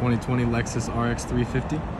2020 Lexus RX 350.